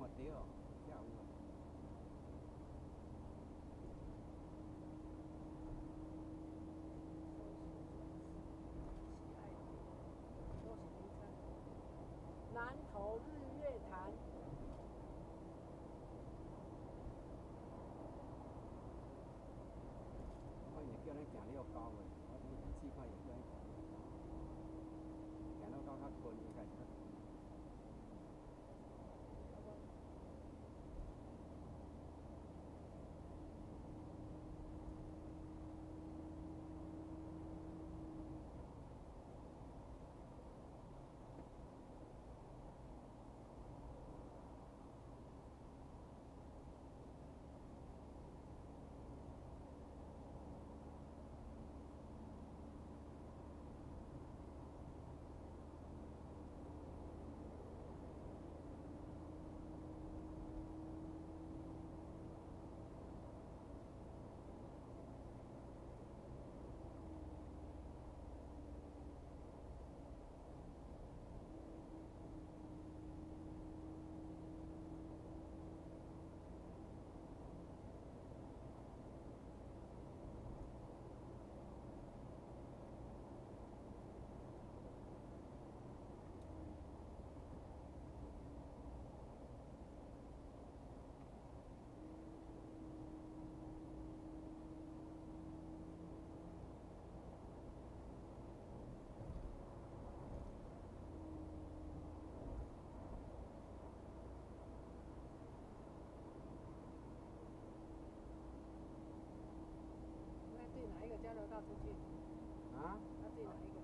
我对哦，下午。南投日月潭。我也叫咱行了高的，我第一次看也叫咱行了高较困，应该是。啊？啊，对哪一个？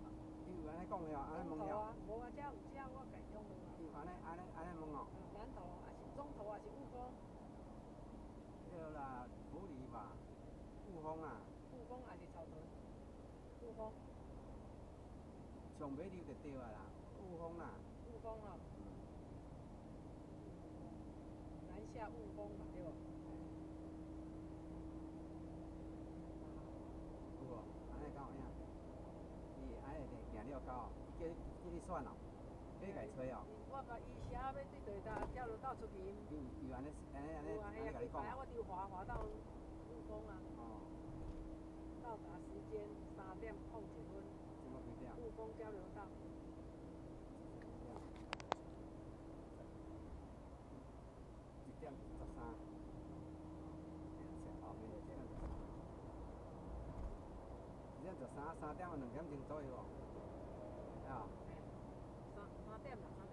伊有安尼讲了，安尼问了。啊，无啊，只有只我改中路啊。伊安尼安尼安尼问哦。南投还是中投还是雾峰？对啦，普里吧，雾峰啊。雾峰还是草屯？雾峰。上尾溜就对啊啦，雾峰啦。雾峰啊。南下雾峰嘛，对不？到影，伊安尼叫叫你选哦，叫你家找哦。我甲伊写要对对搭交流道出去。伊伊安尼安尼安尼安尼甲你讲。我就滑滑到雾峰啊。哦。到达时间三点空几分。什么几点？雾峰交流道。一点十三。一点十三三点啊，两点钟左右。Joo. Så, så att.